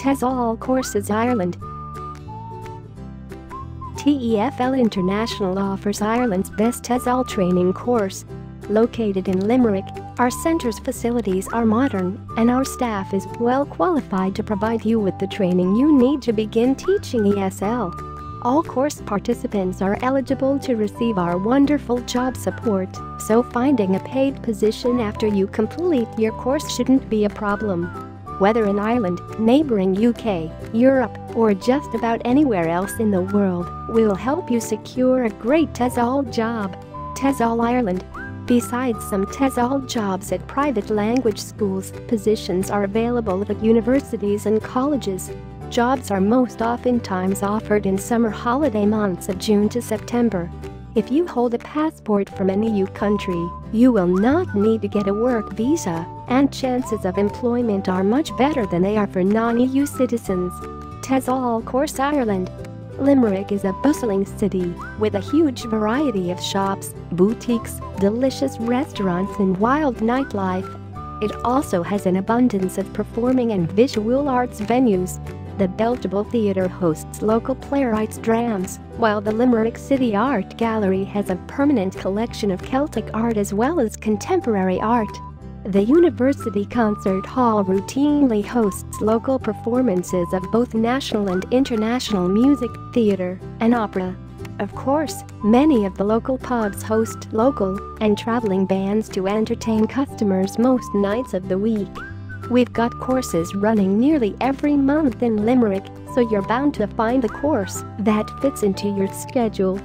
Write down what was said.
TESOL Courses Ireland TEFL International offers Ireland's best TESOL training course. Located in Limerick, our centre's facilities are modern and our staff is well qualified to provide you with the training you need to begin teaching ESL. All course participants are eligible to receive our wonderful job support, so finding a paid position after you complete your course shouldn't be a problem. Whether in Ireland, neighbouring UK, Europe, or just about anywhere else in the world, we'll help you secure a great TESOL job. TESOL Ireland Besides some TESOL jobs at private language schools, positions are available at universities and colleges. Jobs are most oftentimes offered in summer holiday months of June to September. If you hold a passport from an EU country, you will not need to get a work visa, and chances of employment are much better than they are for non-EU citizens. TESOL Course Ireland Limerick is a bustling city with a huge variety of shops, boutiques, delicious restaurants and wild nightlife. It also has an abundance of performing and visual arts venues, the Belltable Theatre hosts local playwrights' drams, while the Limerick City Art Gallery has a permanent collection of Celtic art as well as contemporary art. The University Concert Hall routinely hosts local performances of both national and international music, theatre, and opera. Of course, many of the local pubs host local and traveling bands to entertain customers most nights of the week. We've got courses running nearly every month in Limerick, so you're bound to find the course that fits into your schedule